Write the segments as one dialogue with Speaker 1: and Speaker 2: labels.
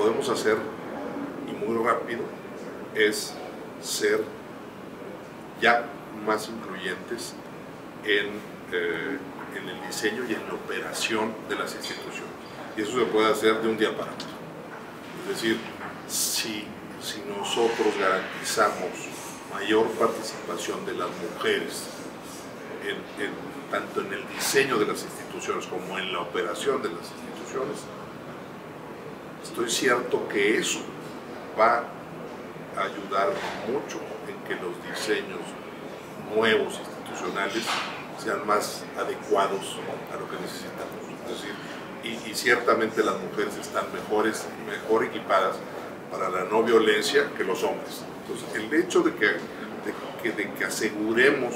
Speaker 1: podemos hacer, y muy rápido, es ser ya más incluyentes en, eh, en el diseño y en la operación de las instituciones. Y eso se puede hacer de un día para otro. Es decir, si, si nosotros garantizamos mayor participación de las mujeres tanto en el diseño de las instituciones como en la operación de las instituciones, estoy cierto que eso va a ayudar mucho en que los diseños nuevos institucionales sean más adecuados a lo que necesitamos. Es decir, y, ciertamente las mujeres están mejores, mejor equipadas para la no violencia que los hombres. Entonces, el hecho de que, de que, de que aseguremos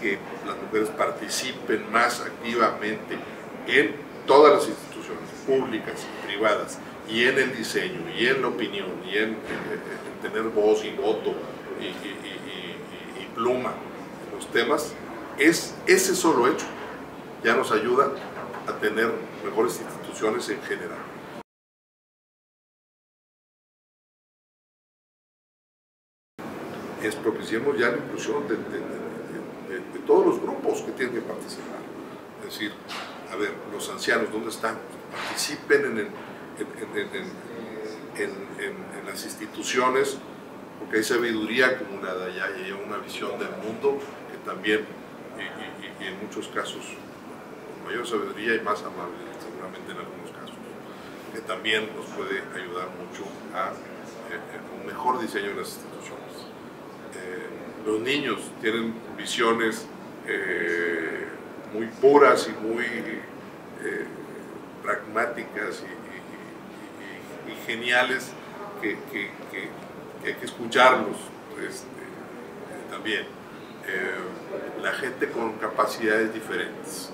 Speaker 1: que las mujeres participen más activamente en todas las instituciones públicas y privadas y en el diseño y en la opinión y en, en, en tener voz y voto y, pluma en los temas, es ese solo hecho ya nos ayuda a tener mejores instituciones en general. Es propiciemos ya la inclusión de, de, todos los grupos que tienen que participar. Es decir, a ver, los ancianos, ¿dónde están? Participen en, en, en las instituciones, porque hay sabiduría acumulada ya y hay una visión del mundo que también, y, en muchos casos, mayor sabiduría y más amable, seguramente en algunos casos, que también nos puede ayudar mucho a eh, un mejor diseño de las instituciones. Eh, los niños tienen visiones eh, muy puras y muy eh, pragmáticas y, geniales que, hay que escucharlos este, también. la gente con capacidades diferentes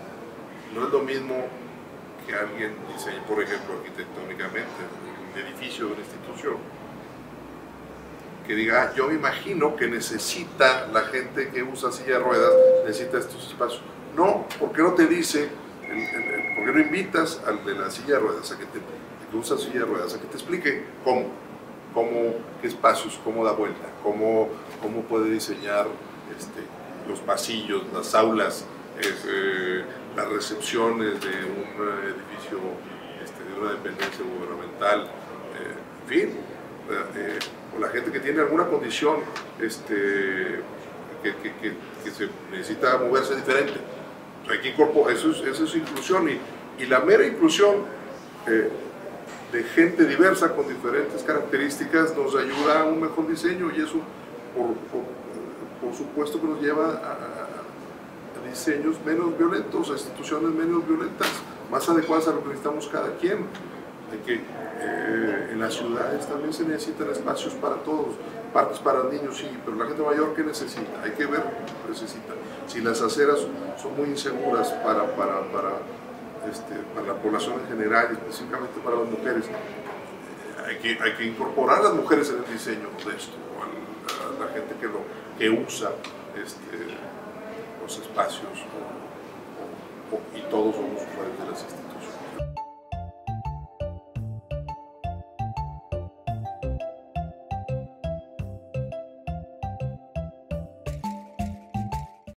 Speaker 1: no es lo mismo que alguien diseñe, por ejemplo, arquitectónicamente un edificio de una institución, que diga, ah, yo me imagino que necesita la gente que usa silla de ruedas, necesita estos espacios. No, ¿por qué no te dice, el, por qué no invitas al de la silla de ruedas, a que, te, que usa silla de ruedas, a que te explique cómo, cómo, qué espacios, cómo da vuelta, cómo, cómo puede diseñar este, los pasillos, las aulas, eh, las recepciones de un edificio, este, de una dependencia gubernamental, eh, en fin, eh, o la gente que tiene alguna condición este, que, se necesita moverse diferente. Hay que incorporar, eso es, eso es inclusión y, y, la mera inclusión eh, de gente diversa con diferentes características nos ayuda a un mejor diseño y eso por, por, por supuesto que nos lleva a, diseños menos violentos, a instituciones menos violentas, más adecuadas a lo que necesitamos cada quien. De que eh, en las ciudades también se necesitan espacios para todos, parques para niños, sí, pero la gente mayor, ¿qué necesita? Hay que ver necesita. Si las aceras son muy inseguras para, para, para, este, para la población en general, específicamente para las mujeres, hay que, hay que incorporar a las mujeres en el diseño de esto, a la, gente que, lo, que usa este, los espacios y todos somos usuarios de las instituciones.